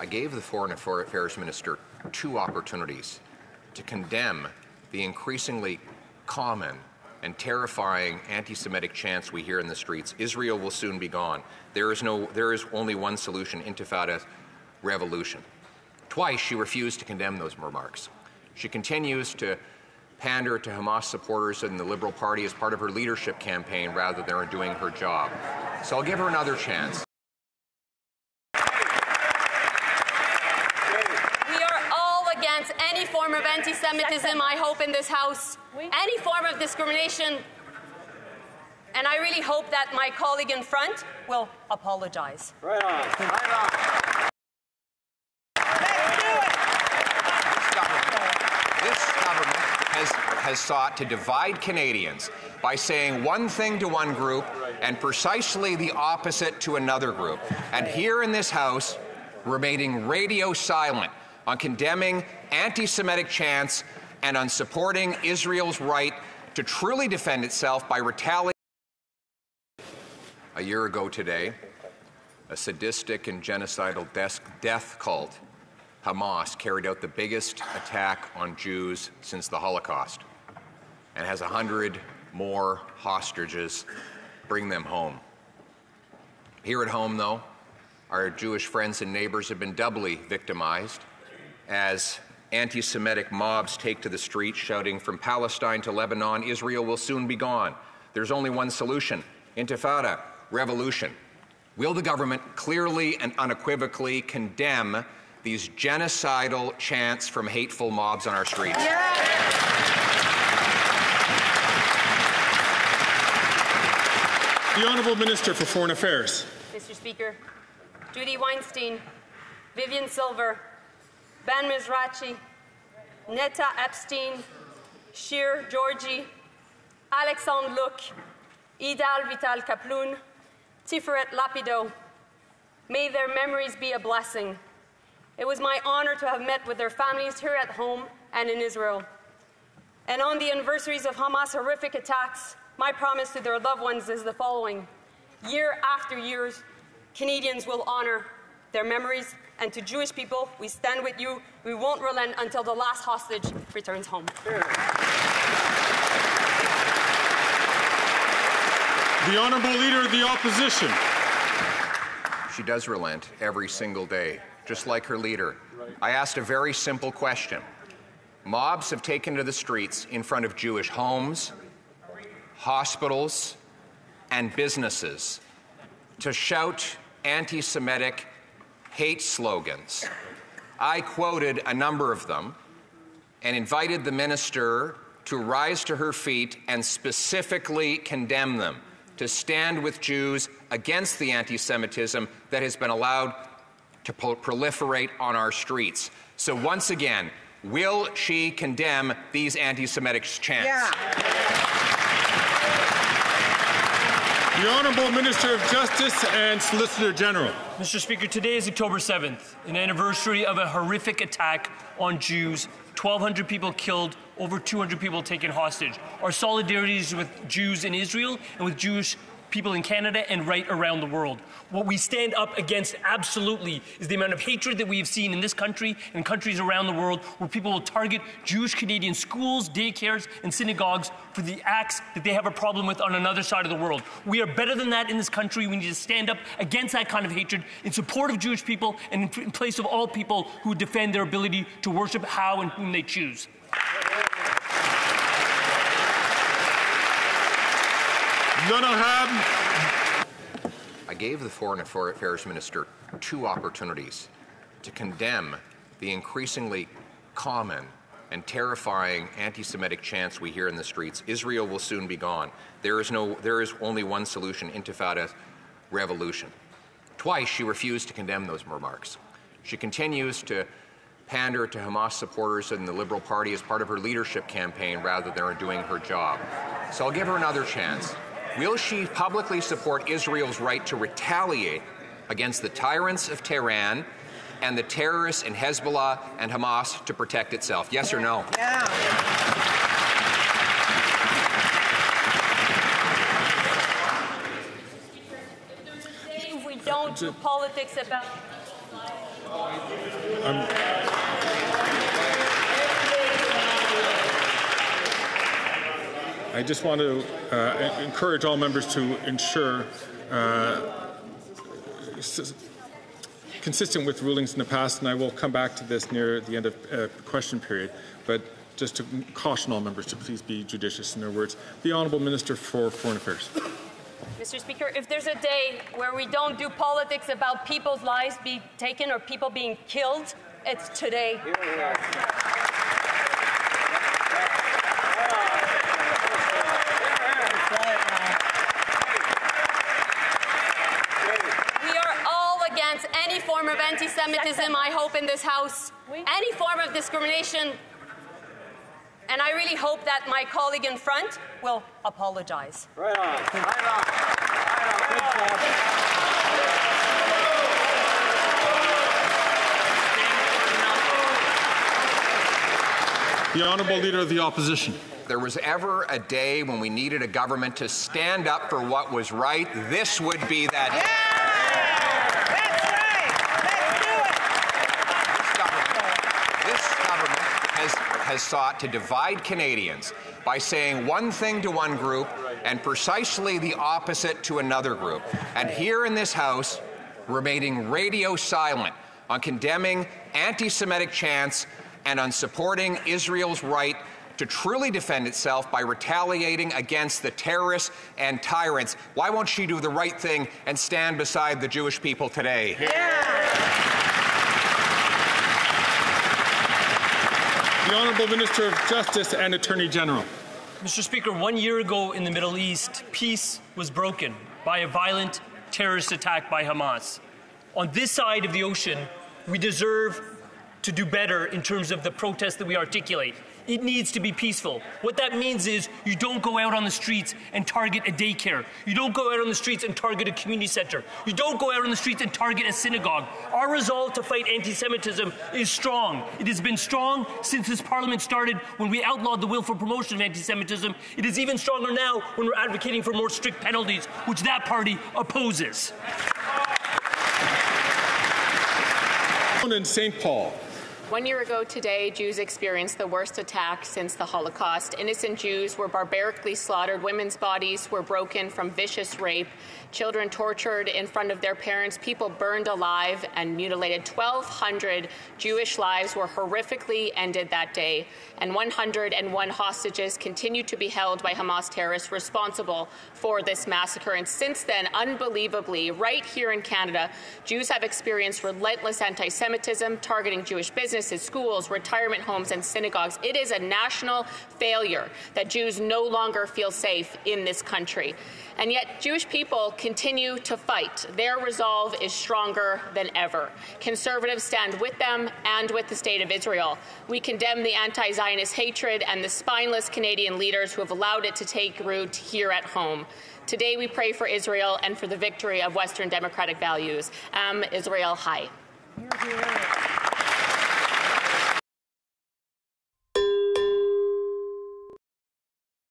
I gave the Foreign Affairs Minister two opportunities to condemn the increasingly common and terrifying anti-Semitic chants we hear in the streets. Israel will soon be gone. There is no, there is only one solution: Intifada, revolution. Twice she refused to condemn those remarks. She continues to pander to Hamas supporters and the Liberal Party as part of her leadership campaign rather than doing her job. So I'll give her another chance. Any form of anti Semitism, I hope, in this House, any form of discrimination. And I really hope that my colleague in front will apologize. Right on. Right on. This government has, has sought to divide Canadians by saying one thing to one group and precisely the opposite to another group. And here in this House, remaining radio silent on condemning anti Semitic chants and on supporting Israel's right to truly defend itself by retaliating. A year ago today, a sadistic and genocidal death cult, Hamas, carried out the biggest attack on Jews since the Holocaust and has a hundred more hostages. Bring them home. Here at home, though, our Jewish friends and neighbors have been doubly victimized as anti Semitic mobs take to the streets shouting, From Palestine to Lebanon, Israel will soon be gone. There's only one solution intifada, revolution. Will the government clearly and unequivocally condemn these genocidal chants from hateful mobs on our streets? Yeah. The Honourable Minister for Foreign Affairs. Mr. Speaker, Judy Weinstein, Vivian Silver, Ben Mizrachi, Netta Epstein, Shir Georgi, Alexandre Look, Adi Vital Kaploun, Tiferet Lapidot. May their memories be a blessing. It was my honor to have met with their families here at home and in Israel. And on the anniversaries of Hamas' horrific attacks, my promise to their loved ones is the following Year after year, Canadians will honor their memories and to Jewish people, we stand with you. We won't relent until the last hostage returns home. The Honourable Leader of the Opposition. She does relent every single day, just like her leader. I asked a very simple question. Mobs have taken to the streets in front of Jewish homes, hospitals, and businesses to shout anti Semitic hate slogans. I quoted a number of them and invited the minister to rise to her feet and specifically condemn them, to stand with Jews against the anti Semitism that has been allowed to proliferate on our streets. So, once again, will she condemn these anti Semitic chants? Yeah. The Honourable Minister of Justice and Solicitor General. Mr. Speaker, today is October 7th, an anniversary of a horrific attack on Jews. 1,200 people killed, over 200 people taken hostage. Our solidarity is with Jews in Israel and with Jewish people in Canada and right around the world. What we stand up against absolutely is the amount of hatred that we have seen in this country and countries around the world where people will target Jewish Canadian schools, daycares, and synagogues for the acts that they have a problem with on another side of the world. We are better than that in this country. We need to stand up against that kind of hatred in support of Jewish people and in place of all people who defend their ability to worship how and whom they choose. I gave the Foreign Affairs Minister two opportunities to condemn the increasingly common and terrifying anti-Semitic chants we hear in the streets. Israel will soon be gone. There is no, there is only one solution: Intifada, revolution. Twice she refused to condemn those remarks. She continues to pander to Hamas supporters in the Liberal Party as part of her leadership campaign rather than doing her job. So I'll give her another chance. Will she publicly support Israel's right to retaliate against the tyrants of Tehran and the terrorists in Hezbollah and Hamas to protect itself? Yes or no? Yeah. If we don't do politics about I just want to uh, encourage all members to ensure, uh, consistent with rulings in the past, and I will come back to this near the end of uh, question period, but just to caution all members to please be judicious in their words. The Honourable Minister for Foreign Affairs. Mr. Speaker, if there's a day where we don't do politics about people's lives being taken or people being killed, it's today. We are all against any form of anti Semitism, I hope, in this House. Any form of discrimination. And I really hope that my colleague in front will apologize. Right on. Right on. Right on. The Honourable Leader of the Opposition. there was ever a day when we needed a government to stand up for what was right, this would be that day. This government has, has sought to divide Canadians by saying one thing to one group and precisely the opposite to another group. And here in this House, remaining radio silent on condemning anti Semitic chants and on supporting Israel's right to truly defend itself by retaliating against the terrorists and tyrants. Why won't she do the right thing and stand beside the Jewish people today? The Honourable Minister of Justice and Attorney General. Mr. Speaker, one year ago in the Middle East, peace was broken by a violent terrorist attack by Hamas. On this side of the ocean, we deserve to do better in terms of the protest that we articulate. It needs to be peaceful. What that means is you don't go out on the streets and target a daycare. You don't go out on the streets and target a community center. You don't go out on the streets and target a synagogue. Our resolve to fight anti Semitism is strong. It has been strong since this parliament started when we outlawed the willful promotion of anti Semitism. It is even stronger now when we're advocating for more strict penalties, which that party opposes. In St. Paul. One year ago today, Jews experienced the worst attack since the Holocaust. Innocent Jews were barbarically slaughtered, women's bodies were broken from vicious rape, children tortured in front of their parents, people burned alive and mutilated. 1,200 Jewish lives were horrifically ended that day, and 101 hostages continue to be held by Hamas terrorists responsible for this massacre. And since then, unbelievably, right here in Canada, Jews have experienced relentless anti Semitism targeting Jewish businesses, schools, retirement homes, and synagogues. It is a national failure that Jews no longer feel safe in this country. And yet, Jewish people continue to fight. Their resolve is stronger than ever. Conservatives stand with them and with the State of Israel. We condemn the anti Zionist hatred and the spineless Canadian leaders who have allowed it to take root here at home. Today, we pray for Israel and for the victory of Western democratic values. Am Israel Chai.